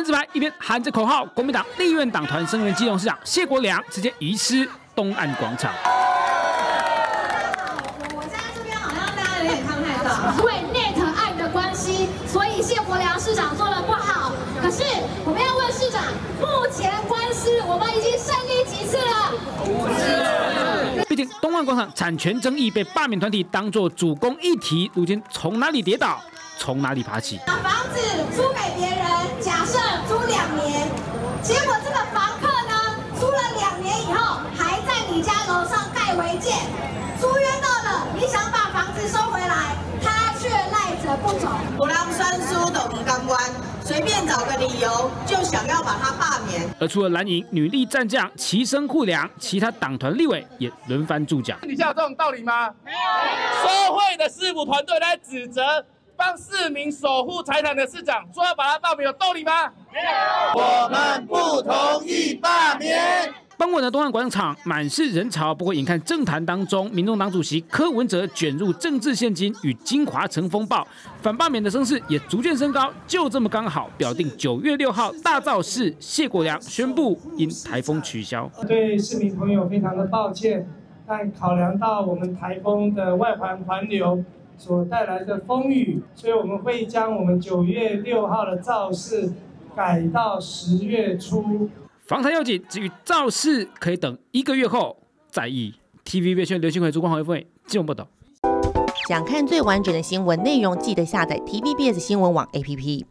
边自拍一边喊着口号，国民党立院党团声援基隆市长谢国良直接移师东岸广场。我在这边好像大家有点看不太到，因为 net 案的关系，所以谢国良市长做的不好。可是我们要问市长，目前官司我们已经胜利几次了？广场产权争议被罢免团体当作主攻议题，如今从哪里跌倒，从哪里爬起。把房子租给别人，假设租两年，结果这个房客呢，租了两年以后，还在你家楼上盖违建，租约到了，你想把房子收回来，他却赖着不走。不让三叔等于干官，随便找个理由就想要把他罢免。而除了蓝营女力战将齐声护粮，其他党团立委也轮番助讲。你下有这种道理吗？没有。收贿的市府团队来指责。帮市民守护财产的市长说要把他罢免，有道理吗？没有，我们不同意罢免。傍晚的东岸广场满是人潮，不过眼看政坛当中，民众党主席柯文哲卷入政治现金与金华城风暴，反罢免的声势也逐渐升高。就这么刚好，表定九月六号大造势，谢国良宣布因台风取消。对市民朋友非常的抱歉，但考量到我们台风的外环环流。所带来的风雨，所以我们会将我们九月六号的造势改到十月初。防台要紧，至于肇事可以等一个月后再议。TVB 新闻刘新奎、朱光豪、叶金融报道。想看最完整的新闻内容，记得下载 TVBS 新闻网 APP。